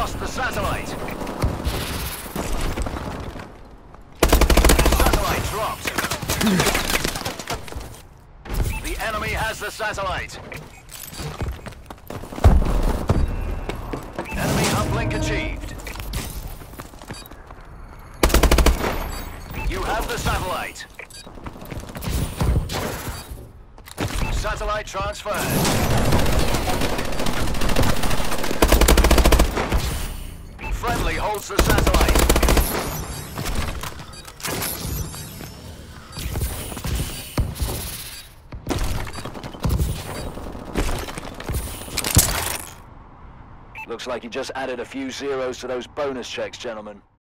lost the satellite. The satellite dropped. the enemy has the satellite. Enemy uplink achieved. You have the satellite. Satellite transferred. Holds the satellite. Looks like you just added a few zeros to those bonus checks, gentlemen.